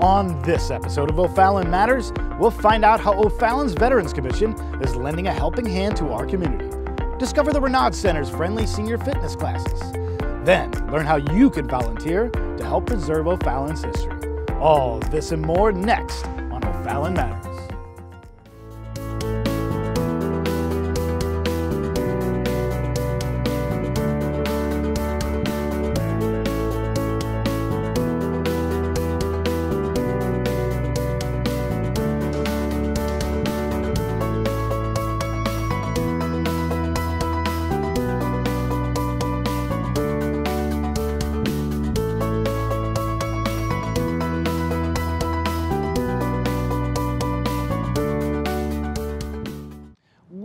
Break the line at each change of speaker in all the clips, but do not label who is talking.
On this episode of O'Fallon Matters, we'll find out how O'Fallon's Veterans Commission is lending a helping hand to our community. Discover the Renaud Center's friendly senior fitness classes. Then, learn how you can volunteer to help preserve O'Fallon's history. All this and more next on O'Fallon Matters.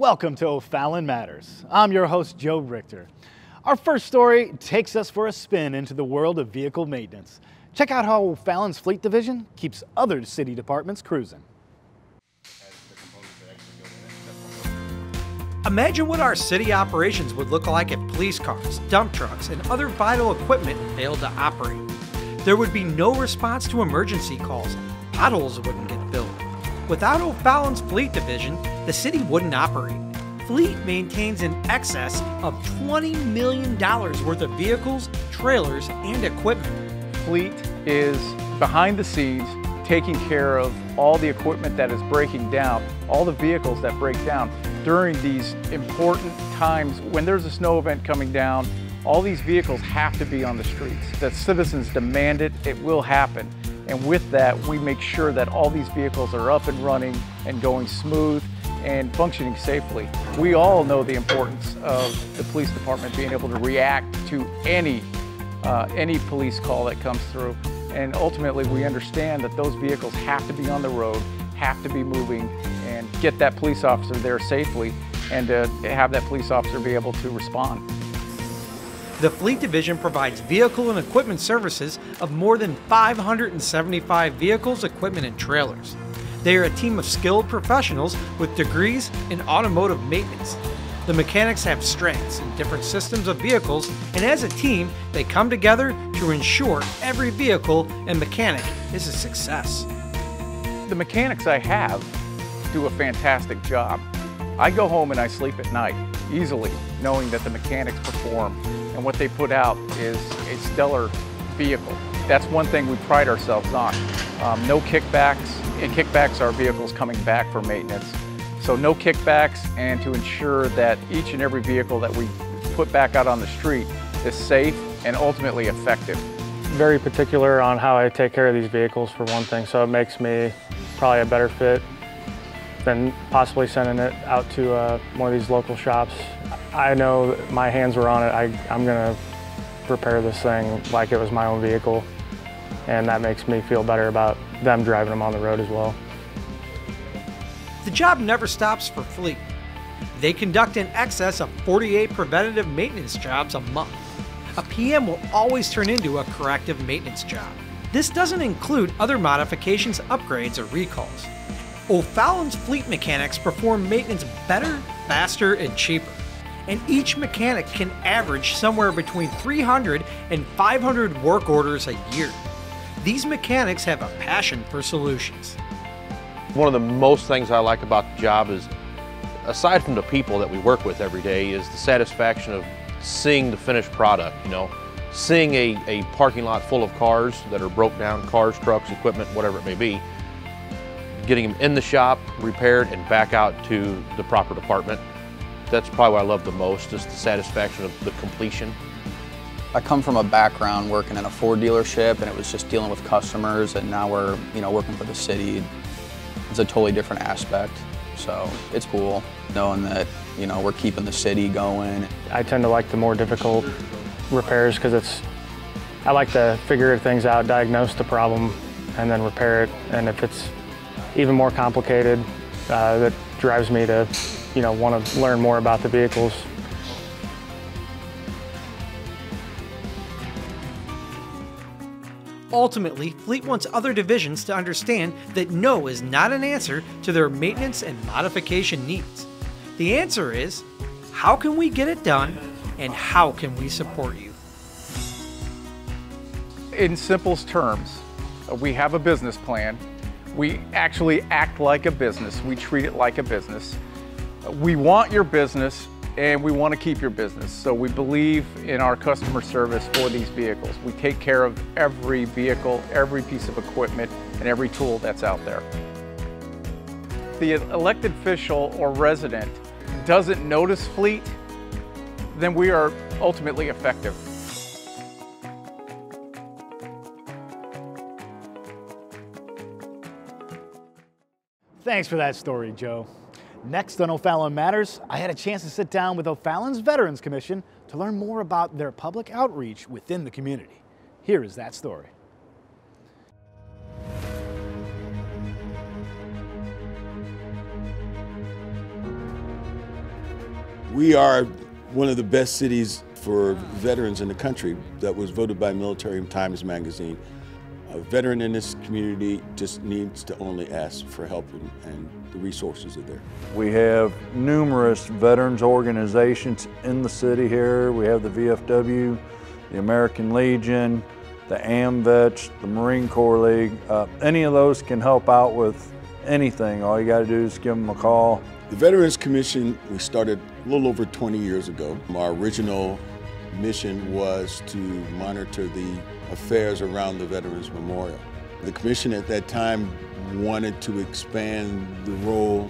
Welcome to O'Fallon Matters. I'm your host, Joe Richter. Our first story takes us for a spin into the world of vehicle maintenance. Check out how O'Fallon's Fleet Division keeps other city departments cruising.
Imagine what our city operations would look like if police cars, dump trucks, and other vital equipment failed to operate. There would be no response to emergency calls, potholes wouldn't get filled. Without O'Fallon's Fleet Division, the city wouldn't operate. Fleet maintains in excess of $20 million worth of vehicles, trailers, and equipment.
Fleet is behind the scenes taking care of all the equipment that is breaking down, all the vehicles that break down during these important times when there's a snow event coming down. All these vehicles have to be on the streets. The citizens demand it, it will happen. And with that, we make sure that all these vehicles are up and running and going smooth and functioning safely. We all know the importance of the police department being able to react to any, uh, any police call that comes through. And ultimately, we understand that those vehicles have to be on the road, have to be moving, and get that police officer there safely and to have that police officer be able to respond.
The Fleet Division provides vehicle and equipment services of more than 575 vehicles, equipment, and trailers. They are a team of skilled professionals with degrees in automotive maintenance. The mechanics have strengths in different systems of vehicles, and as a team, they come together to ensure every vehicle and mechanic is a success.
The mechanics I have do a fantastic job. I go home and I sleep at night easily knowing that the mechanics perform and what they put out is a stellar vehicle. That's one thing we pride ourselves on. Um, no kickbacks, and kickbacks are vehicles coming back for maintenance. So no kickbacks and to ensure that each and every vehicle that we put back out on the street is safe and ultimately effective.
Very particular on how I take care of these vehicles for one thing, so it makes me probably a better fit than possibly sending it out to uh, one of these local shops. I know my hands were on it. I, I'm gonna repair this thing like it was my own vehicle and that makes me feel better about them driving them on the road as well.
The job never stops for Fleet. They conduct in excess of 48 preventative maintenance jobs a month. A PM will always turn into a corrective maintenance job. This doesn't include other modifications, upgrades, or recalls. O'Fallon's fleet mechanics perform maintenance better, faster, and cheaper. And each mechanic can average somewhere between 300 and 500 work orders a year. These mechanics have a passion for solutions.
One of the most things I like about the job is, aside from the people that we work with every day, is the satisfaction of seeing the finished product, you know. Seeing a, a parking lot full of cars that are broke down, cars, trucks, equipment, whatever it may be, getting them in the shop, repaired, and back out to the proper department. That's probably what I love the most, is the satisfaction of the completion.
I come from a background working in a Ford dealership and it was just dealing with customers and now we're, you know, working for the city. It's a totally different aspect. So it's cool knowing that, you know, we're keeping the city going.
I tend to like the more difficult repairs because it's, I like to figure things out, diagnose the problem, and then repair it. And if it's even more complicated, uh, that drives me to, you know, want to learn more about the vehicles.
Ultimately, Fleet wants other divisions to understand that no is not an answer to their maintenance and modification needs. The answer is how can we get it done and how can we support you?
In simplest terms, We have a business plan. We actually act like a business. We treat it like a business. We want your business and we want to keep your business. So we believe in our customer service for these vehicles. We take care of every vehicle, every piece of equipment, and every tool that's out there. The elected official or resident doesn't notice fleet, then we are ultimately effective.
Thanks for that story, Joe. Next on O'Fallon Matters, I had a chance to sit down with O'Fallon's Veterans Commission to learn more about their public outreach within the community. Here is that story.
We are one of the best cities for veterans in the country that was voted by Military Times Magazine. A veteran in this community just needs to only ask for help and, and the resources are there.
We have numerous veterans organizations in the city here. We have the VFW, the American Legion, the AMVETS, the Marine Corps League. Uh, any of those can help out with anything. All you got to do is give them a call.
The Veterans Commission, we started a little over 20 years ago. Our original mission was to monitor the affairs around the Veterans Memorial. The commission at that time wanted to expand the role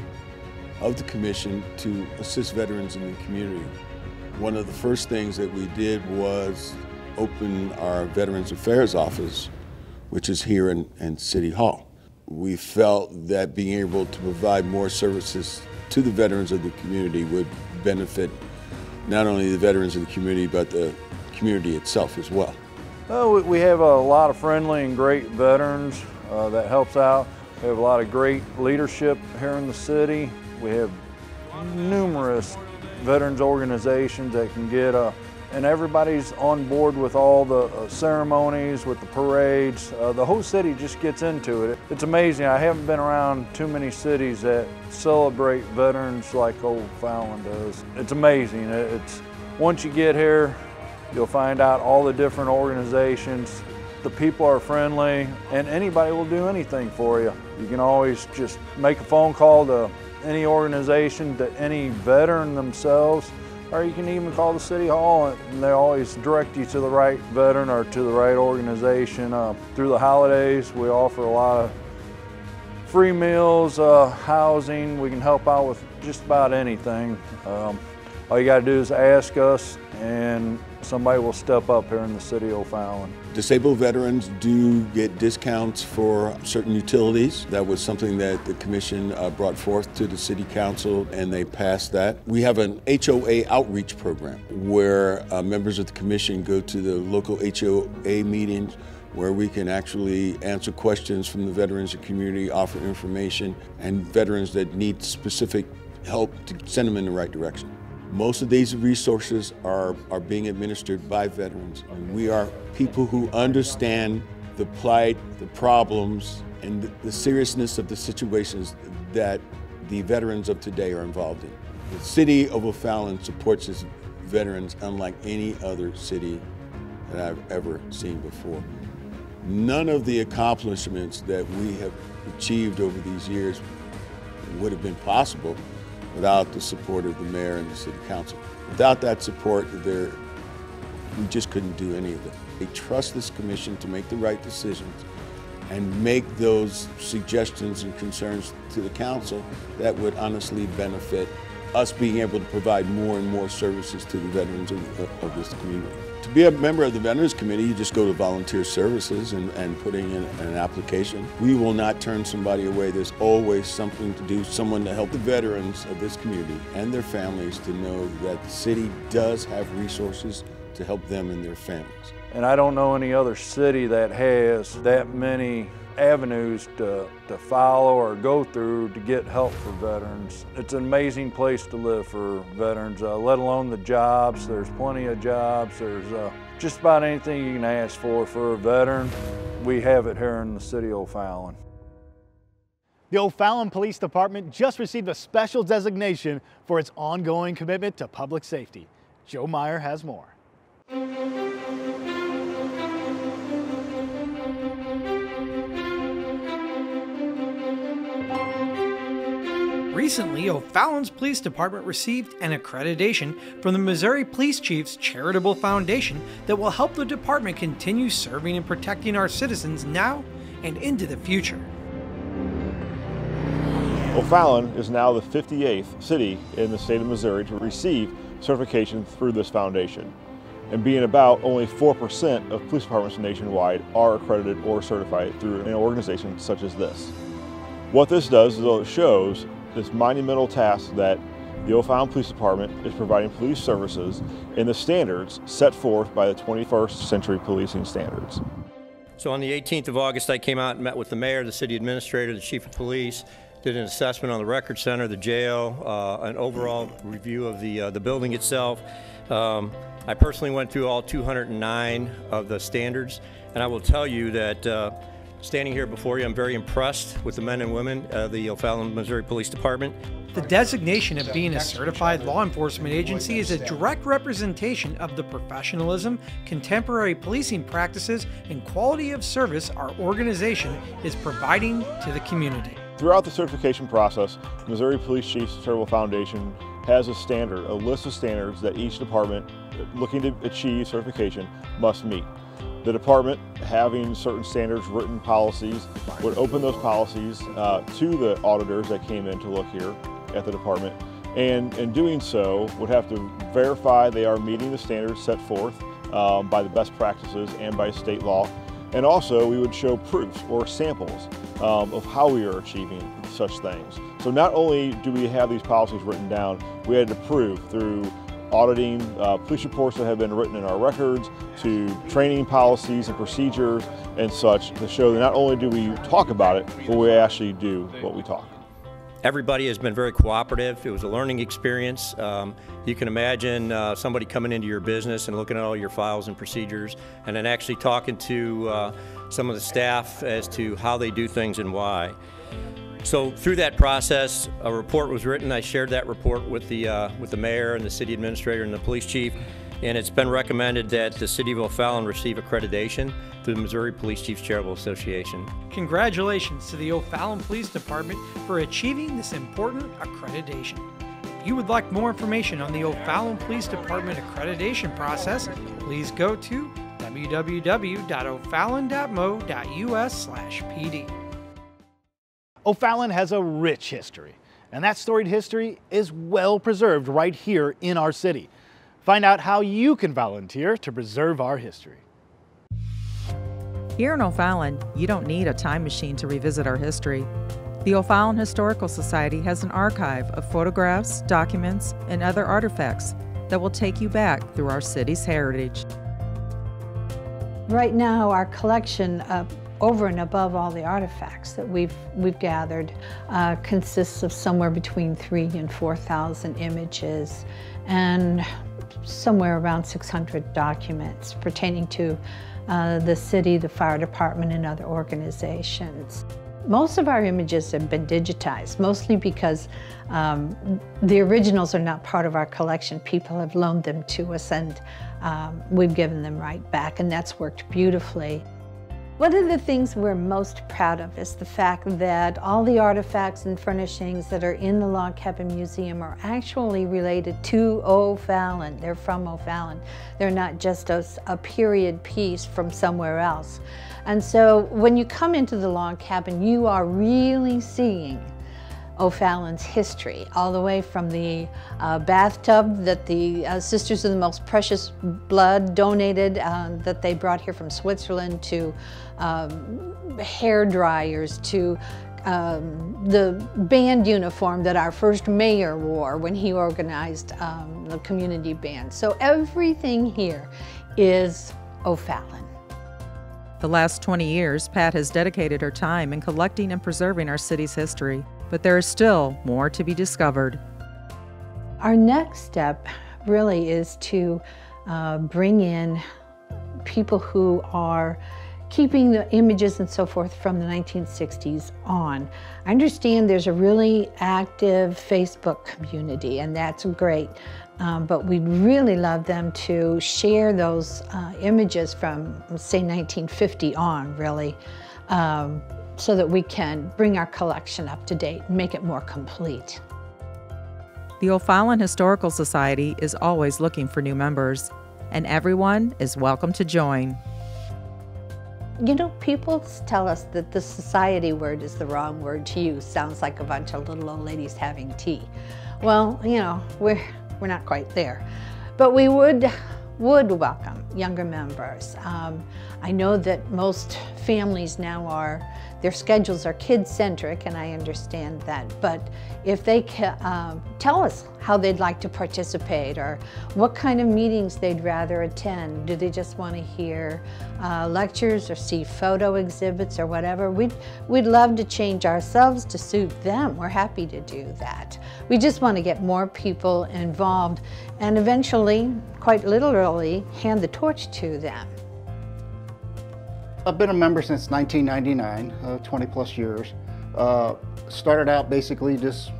of the commission to assist veterans in the community. One of the first things that we did was open our Veterans Affairs office, which is here in, in City Hall. We felt that being able to provide more services to the veterans of the community would benefit not only the veterans of the community, but the community itself as well.
Oh, we- have a lot of friendly and great veterans uh, that helps out. We have a lot of great leadership here in the city. We have numerous veterans organizations that can get uh, and everybody's on board with all the uh, ceremonies, with the parades. Uh, the whole city just gets into it. It's amazing. I haven't been around too many cities that celebrate veterans like Old Fallon does. It's amazing. It- It's once you get here, You'll find out all the different organizations. The people are friendly and anybody will do anything for you. You can always just make a phone call to any organization, to any veteran themselves, or you can even call the city hall and they always direct you to the right veteran or to the right organization. Uh, through the holidays, we offer a lot of free meals, uh, housing. We can help out with just about anything. Um, all you got to do is ask us, and somebody will step up here in the city of O'Fallon.
Disabled veterans do get discounts for certain utilities. That was something that the commission uh, brought forth to the city council and they passed that. We have an HOA outreach program where uh, members of the commission go to the local HOA meetings where we can actually answer questions from the veterans and community, offer information, and veterans that need specific help to send them in the right direction. Most of these resources are, are being administered by veterans. And we are people who understand the plight, the problems, and the, the seriousness of the situations that the veterans of today are involved in. The city of O'Fallon supports its veterans unlike any other city that I've ever seen before. None of the accomplishments that we have achieved over these years would have been possible without the support of the mayor and the city council. Without that support, there, we just couldn't do any of it. They trust this commission to make the right decisions and make those suggestions and concerns to the council that would honestly benefit us being able to provide more and more services to the veterans of, of this community. To be a member of the Veterans Committee, you just go to volunteer services and, and putting in an application. We will not turn somebody away. There's always something to do, someone to help the veterans of this community and their families to know that the city does have resources to help them and their families.
And I don't know any other city that has that many avenues to, to follow or go through to get help for veterans. It's an amazing place to live for veterans, uh, let alone the jobs. There's plenty of jobs. There's uh, just about anything you can ask for for a veteran. We have it here in the city of O'Fallon.
The O'Fallon Police Department just received a special designation for its ongoing commitment to public safety. Joe Meyer has more.
Recently, O'Fallon's Police Department received an accreditation from the Missouri Police Chiefs Charitable Foundation that will help the department continue serving and protecting our citizens now and into the future.
O'Fallon is now the 58th city in the state of Missouri to receive certification through this foundation. And being about only 4% of police departments nationwide are accredited or certified through an organization such as this. What this does is it shows this monumental task that the O'Fallon Police Department is providing police services in the standards set forth by the 21st century policing standards.
So on the 18th of August, I came out and met with the mayor, the city administrator, the chief of police, did an assessment on the record center, the jail, uh, an overall review of the, uh, the building itself. Um, I personally went through all 209 of the standards, and I will tell you that uh, standing here before you, I'm very impressed with the men and women of the O'Fallon, Missouri Police Department.
The designation of being a certified law enforcement agency is a direct representation of the professionalism, contemporary policing practices, and quality of service our organization is providing to the community.
Throughout the certification process, Missouri Police Chiefs Charitable Foundation has a standard, a list of standards that each department looking to achieve certification must meet. The department, having certain standards, written policies, would open those policies uh, to the auditors that came in to look here at the department, and in doing so, would have to verify they are meeting the standards set forth um, by the best practices and by state law. And also, we would show proofs or samples um, of how we are achieving such things. So not only do we have these policies written down, we had to prove through auditing uh, police reports that have been written in our records to training policies and procedures and such to show that not only do we talk about it, but we actually do what we talk.
Everybody has been very cooperative. It was a learning experience. Um, you can imagine uh, somebody coming into your business and looking at all your files and procedures and then actually talking to uh, some of the staff as to how they do things and why. So through that process, a report was written. I shared that report with the, uh, with the mayor and the city administrator and the police chief and it's been recommended that the City of O'Fallon receive accreditation through the Missouri Police Chiefs Charitable Association.
Congratulations to the O'Fallon Police Department for achieving this important accreditation. If you would like more information on the O'Fallon Police Department accreditation process, please go to www.o'fallon.mo.us/pd.
O'Fallon has a rich history, and that storied history is well preserved right here in our city. Find out how you can volunteer to preserve our history.
Here in O'Fallon, you don't need a time machine to revisit our history. The O'Fallon Historical Society has an archive of photographs, documents, and other artifacts that will take you back through our city's heritage.
Right now, our collection of over and above all the artifacts that we've, we've gathered uh, consists of somewhere between three and 4,000 images and somewhere around 600 documents pertaining to uh, the city, the fire department, and other organizations. Most of our images have been digitized, mostly because um, the originals are not part of our collection. People have loaned them to us and um, we've given them right back, and that's worked beautifully. One of the things we're most proud of is the fact that all the artifacts and furnishings that are in the Log Cabin Museum are actually related to O'Fallon. They're from O'Fallon. They're not just a, a, period piece from somewhere else. And so when you come into the log cabin, you are really seeing O'Fallon's history, all the way from the uh, bathtub that the uh, Sisters of the Most Precious Blood donated uh, that they brought here from Switzerland to um, hair dryers to um, the band uniform that our first mayor wore when he organized um, the community band. So everything here is O'Fallon.
The last 20 years, Pat has dedicated her time in collecting and preserving our city's history but there is still more to be discovered.
Our next step really is to uh, bring in people who are keeping the images and so forth from the 1960s on. I understand there's a really active Facebook community, and that's great. Um, but we'd really love them to share those uh, images from, say, 1950 on, really. Um, so that we can bring our collection up to date and make it more complete.
The O'Fallon Historical Society is always looking for new members, and everyone is welcome to join.
You know, people tell us that the society word is the wrong word to use. Sounds like a bunch of little old ladies having tea. Well, you know, we're, we're not quite there. But we would, would welcome younger members. Um, I know that most families now are their schedules are kid-centric, and I understand that. But if they can uh, tell us how they'd like to participate or what kind of meetings they'd rather attend, do they just want to hear uh, lectures or see photo exhibits or whatever, we'd, we'd love to change ourselves to suit them. We're happy to do that. We just want to get more people involved and eventually, quite literally, hand the torch to them.
I've been a member since 1999, uh, 20 plus years. Uh, started out basically just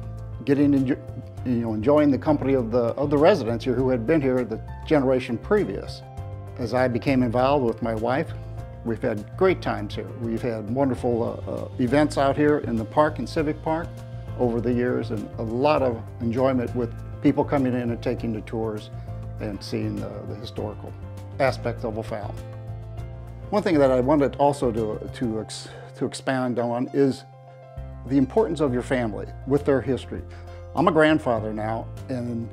getting, you know, enjoying the company of the, of the residents here who had been here the generation previous. As I became involved with my wife, we've had great times here. We've had wonderful uh, uh events out here in the park and Civic Park over the years and a lot of enjoyment with people coming in and taking the tours and seeing the, the historical aspects of O'Fallon. One thing that I wanted also to, to, ex, to expand on is the importance of your family with their history. I'm a grandfather now, and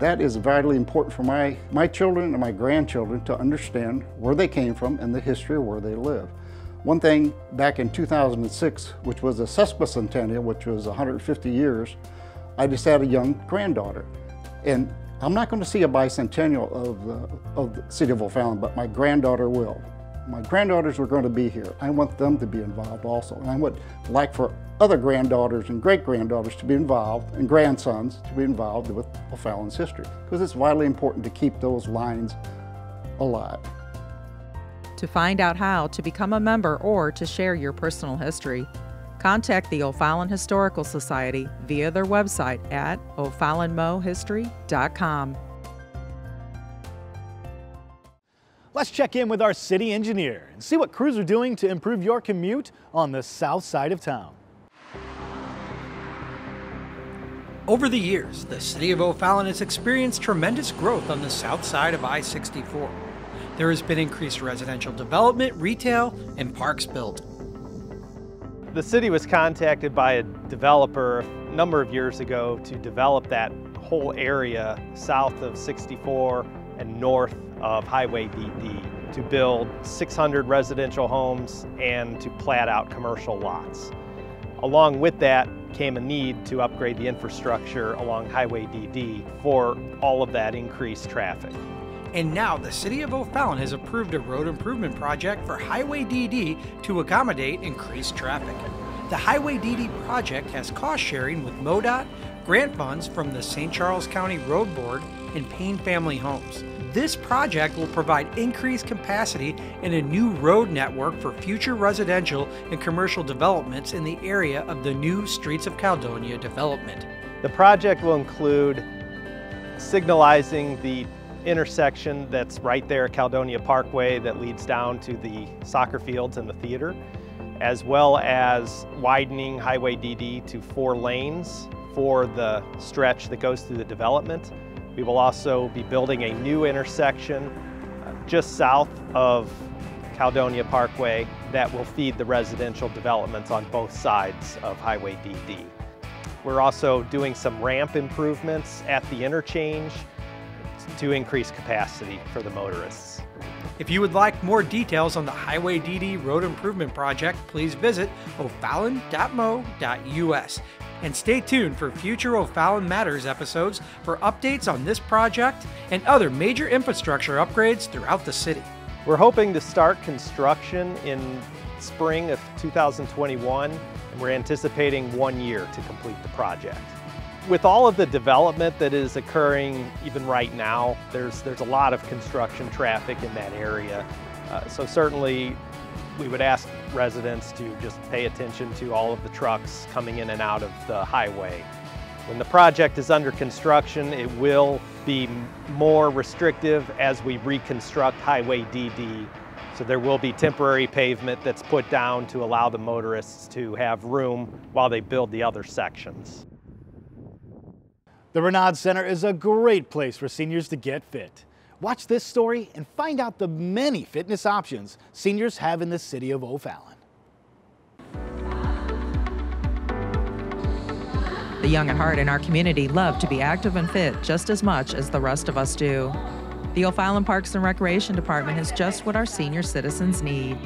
that is vitally important for my, my children and my grandchildren to understand where they came from and the history of where they live. One thing back in 2006, which was a sesquicentennial, which was 150 years, I just had a young granddaughter. And I'm not going to see a bicentennial of the, of the city of O'Fallon, but my granddaughter will. My granddaughters are going to be here. I want them to be involved also. And I would like for other granddaughters and great-granddaughters to be involved and grandsons to be involved with O'Fallon's history because it's vitally important to keep those lines alive.
To find out how to become a member or to share your personal history, contact the O'Fallon Historical Society via their website at o'fallonmohistory.com.
Let's check in with our city engineer and see what crews are doing to improve your commute on the south side of town.
Over the years, the city of O'Fallon has experienced tremendous growth on the south side of I-64. There has been increased residential development, retail, and parks built.
The city was contacted by a developer a number of years ago to develop that whole area south of 64 and north of Highway DD to build 600 residential homes and to plat out commercial lots. Along with that came a need to upgrade the infrastructure along Highway DD for all of that increased traffic.
And now the City of O'Fallon has approved a road improvement project for Highway DD to accommodate increased traffic. The Highway DD project has cost sharing with MoDOT, grant funds from the St. Charles County Road Board, and Payne Family Homes. This project will provide increased capacity and a new road network for future residential and commercial developments in the area of the new Streets of Caledonia development.
The project will include signalizing the intersection that's right there at Caledonia Parkway that leads down to the soccer fields and the theater, as well as widening Highway DD to four lanes for the stretch that goes through the development. We will also be building a new intersection uh, just south of Caledonia Parkway that will feed the residential developments on both sides of Highway DD. We're also doing some ramp improvements at the interchange to increase capacity for the motorists.
If you would like more details on the Highway DD Road Improvement Project, please visit o'fallon.mo.us and stay tuned for future O'Fallon Matters episodes for updates on this project and other major infrastructure upgrades throughout the city.
We're hoping to start construction in spring of 2021 and we're anticipating one year to complete the project. With all of the development that is occurring even right now, there's, there's a lot of construction traffic in that area. Uh, so certainly we would ask residents to just pay attention to all of the trucks coming in and out of the highway. When the project is under construction, it will be more restrictive as we reconstruct Highway DD. So there will be temporary pavement that's put down to allow the motorists to have room while they build the other sections.
The Renaud Center is a great place for seniors to get fit. Watch this story and find out the many fitness options seniors have in the city of O'Fallon.
The young at heart in our community love to be active and fit just as much as the rest of us do. The O'Fallon Parks and Recreation Department is just what our senior citizens need.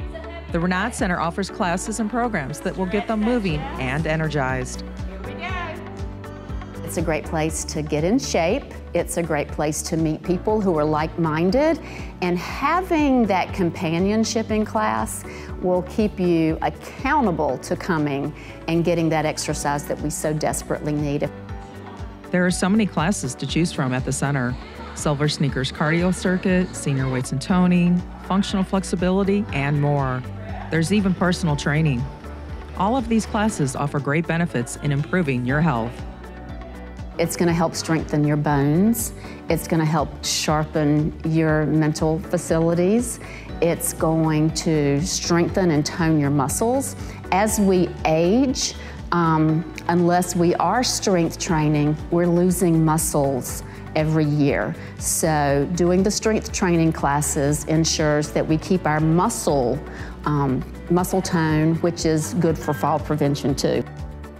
The Renaud Center offers classes and programs that will get them moving and energized.
It's a great place to get in shape. It's a great place to meet people who are like-minded. And having that companionship in class will keep you accountable to coming and getting that exercise that we so desperately need.
There are so many classes to choose from at the center. Silver Sneakers Cardio Circuit, Senior Weights and Toning, Functional Flexibility, and more. There's even personal training. All of these classes offer great benefits in improving your health.
It's going to help strengthen your bones. It's going to help sharpen your mental facilities. It's going to strengthen and tone your muscles. As we age, um, unless we are strength training, we're losing muscles every year. So doing the strength training classes ensures that we keep our muscle, um, muscle tone, which is good for fall prevention too.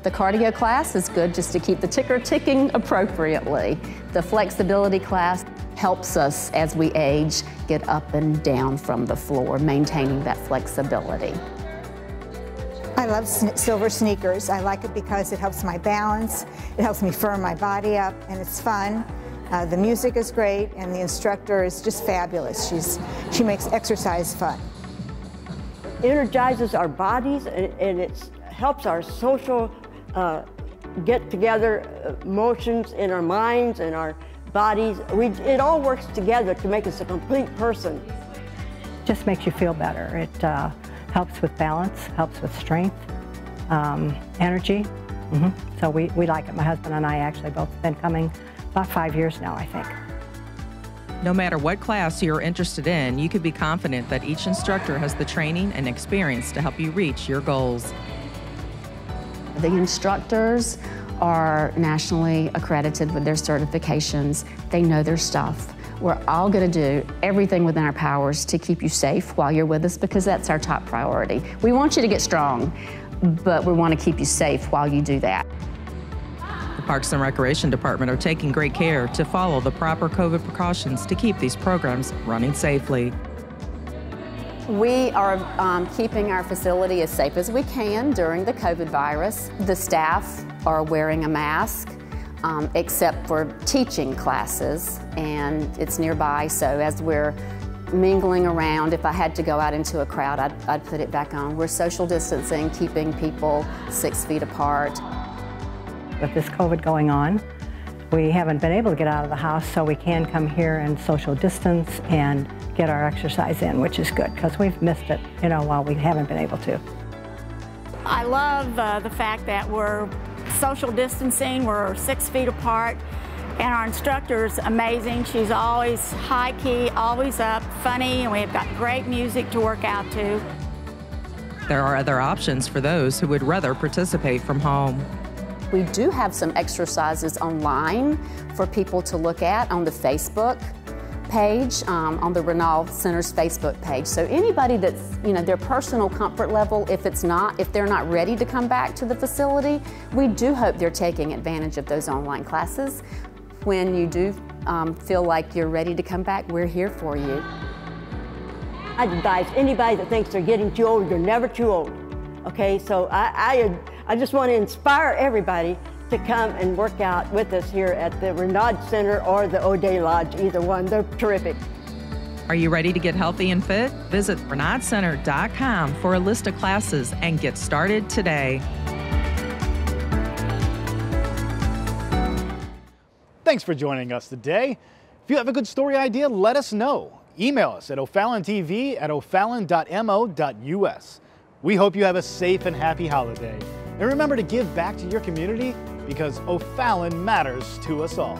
The cardio class is good just to keep the ticker ticking appropriately. The flexibility class helps us as we age get up and down from the floor, maintaining that flexibility.
I love silver sneakers. I like it because it helps my balance, it helps me firm my body up, and it's fun. Uh, the music is great, and the instructor is just fabulous. She's, she makes exercise fun.
It energizes our bodies, and, and it helps our social uh, get together uh, motions in our minds and our bodies. We, it all works together to make us a complete person.
Just makes you feel better. It uh, helps with balance, helps with strength, um, energy. Mm -hmm. So we, we like it. My husband and I actually both have been coming about five years now, I think.
No matter what class you're interested in, you can be confident that each instructor has the training and experience to help you reach your goals.
The instructors are nationally accredited with their certifications. They know their stuff. We're all going to do everything within our powers to keep you safe while you're with us because that's our top priority. We want you to get strong, but we want to keep you safe while you do that.
The Parks and Recreation Department are taking great care to follow the proper COVID precautions to keep these programs running safely.
We are um, keeping our facility as safe as we can during the COVID virus. The staff are wearing a mask. Um, except for teaching classes, and it's nearby, so as we're mingling around, if I had to go out into a crowd, I'd, I'd put it back on. We're social distancing, keeping people six feet apart.
With this COVID going on, we haven't been able to get out of the house, so we can come here and social distance and get our exercise in, which is good because we've missed it, you know, while we haven't been able to.
I love uh, the fact that we're social distancing, we're six feet apart, and our instructor is amazing. She's always high key, always up, funny, and we've got great music to work out to.
There are other options for those who would rather participate from home.
We do have some exercises online for people to look at on the Facebook page, um, on the Renaud Center's Facebook page. So anybody that's, you know, their personal comfort level, if it's not, if they're not ready to come back to the facility, we do hope they're taking advantage of those online classes. When you do um, feel like you're ready to come back, we're here for you.
I'd advise anybody that thinks they're getting too old, you're never too old. Okay, so I, I, I just want to inspire everybody to come and work out with us here at the Renaud Center or the O'Day Lodge, either one. They're terrific.
Are you ready to get healthy and fit? Visit RenaudCenter.com for a list of classes and get started today.
Thanks for joining us today. If you have a good story idea, let us know. Email us at o'fallontv at o'fallon.mo.us. We hope you have a safe and happy holiday. And remember to give back to your community because O'Fallon matters to us all.